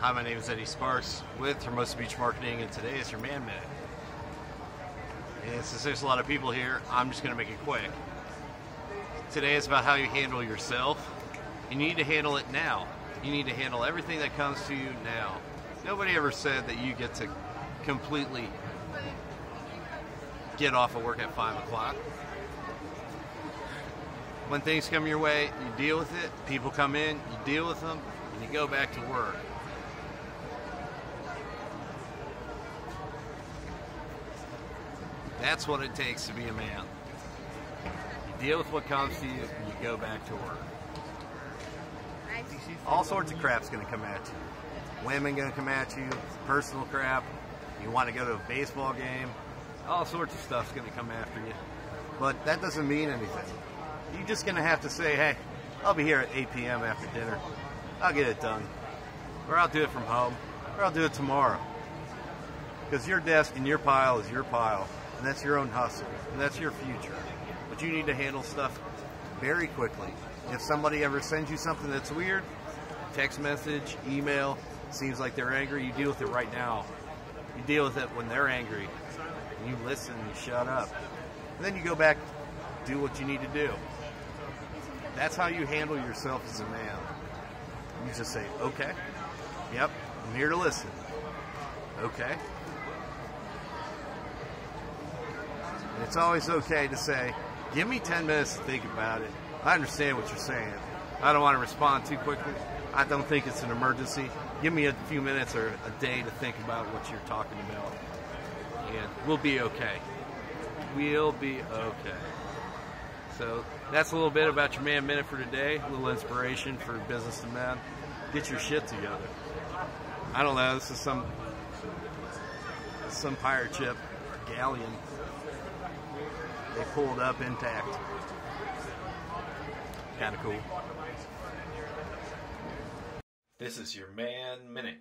Hi, my name is Eddie Sparks with Hermosa Beach Marketing, and today is your Man Minute. And since there's a lot of people here, I'm just going to make it quick. Today is about how you handle yourself. You need to handle it now. You need to handle everything that comes to you now. Nobody ever said that you get to completely get off of work at 5 o'clock. When things come your way, you deal with it. People come in, you deal with them, and you go back to work. That's what it takes to be a man. You deal with what comes to you, and you go back to work. All sorts of crap's going to come at you. Women going to come at you, personal crap. You want to go to a baseball game. All sorts of stuff's going to come after you. But that doesn't mean anything. You're just going to have to say, hey, I'll be here at 8 p.m. after dinner. I'll get it done. Or I'll do it from home. Or I'll do it tomorrow. Because your desk and your pile is your pile. And that's your own hustle. And that's your future. But you need to handle stuff very quickly. If somebody ever sends you something that's weird, text message, email, seems like they're angry, you deal with it right now. You deal with it when they're angry. You listen, you shut up. And then you go back, do what you need to do. That's how you handle yourself as a man. You just say, okay, yep, I'm here to listen. Okay. It's always okay to say, give me 10 minutes to think about it. I understand what you're saying. I don't want to respond too quickly. I don't think it's an emergency. Give me a few minutes or a day to think about what you're talking about. And we'll be okay. We'll be okay. So that's a little bit about your man minute for today. A little inspiration for business to man. Get your shit together. I don't know. This is some some pirate ship, galleon. They pulled up intact. Kind of cool. This is your Man Minute.